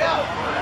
Yeah.